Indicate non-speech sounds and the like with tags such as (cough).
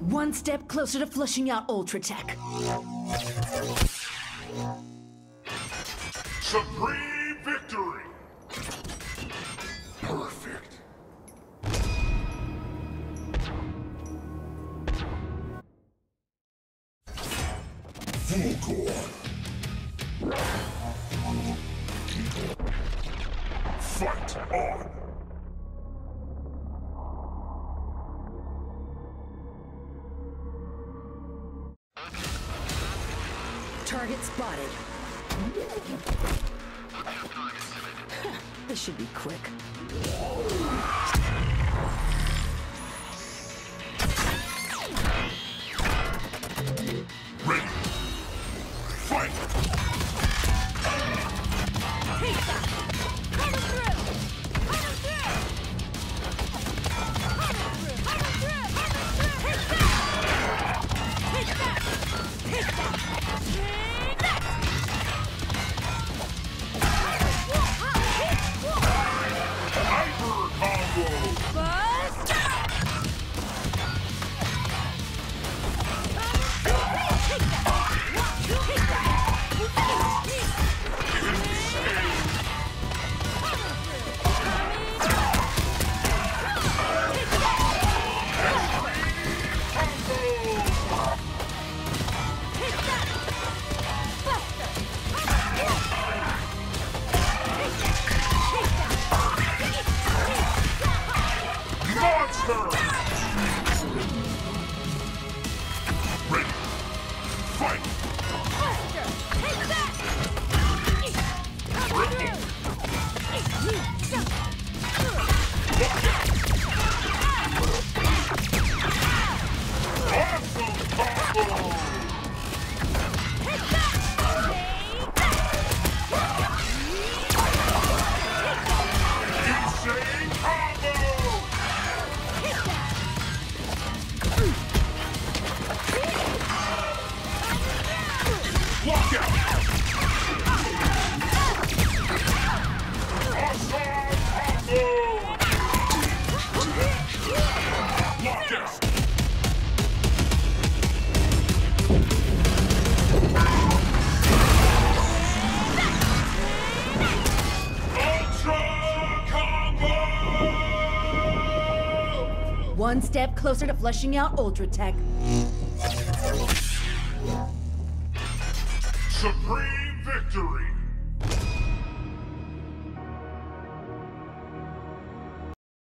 One step closer to flushing out Ultra Tech. Supreme victory! Perfect. Fulgore. Fight on! Target spotted. (laughs) this should be quick. One step closer to flushing out Ultratech. Supreme victory!